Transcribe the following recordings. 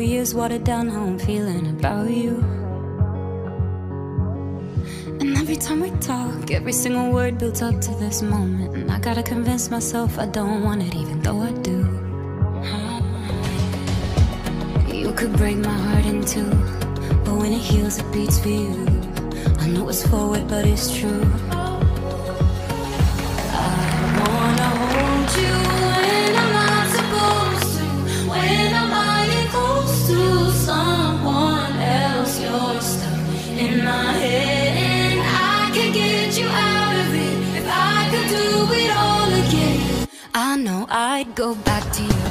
years watered down how I'm feeling about you. And every time we talk, every single word builds up to this moment. And I gotta convince myself I don't want it, even though I do. You could break my heart in two, but when it heals, it beats for you. I know it's forward, but it's true. I'd go back to you.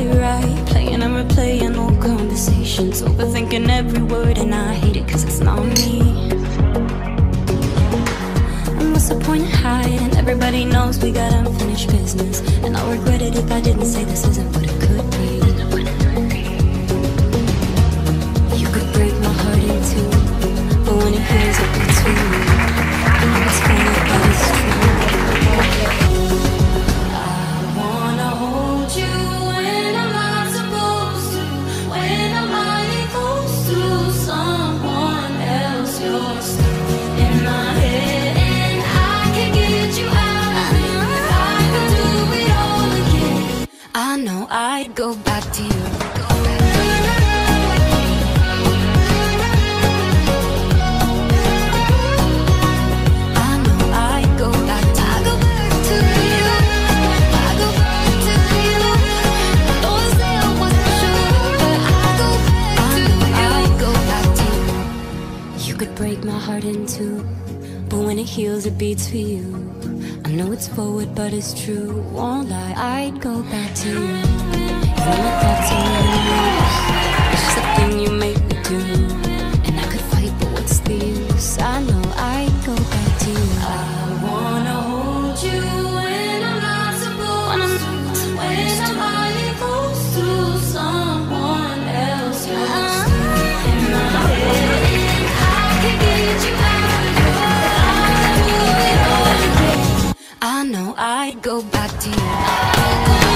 It right. Playing and replaying old conversations. Overthinking every word, and I hate it cause it's not me. And what's the point of hiding? Everybody knows we got unfinished business. And I'll regret it if I didn't say this isn't what it could be. You could break my heart in two, but when it heals, it go back to you. Go back to I go back to you. I go back to you. Though I say I wasn't sure, but I go back to you. I'd go back to you. You could break my heart in two, but when it heals, it beats for you. I know it's forward, but it's true. Won't lie, I'd go back to you. Even my thoughts are enemies. It's just a thing you make me do. And I could fight, but what's the use? I know I'd go back to you. I wanna hold you when I'm not supposed to. When I'm lying someone else. In my head, I can get you out of it. I do it all again. I know I'd go back to you.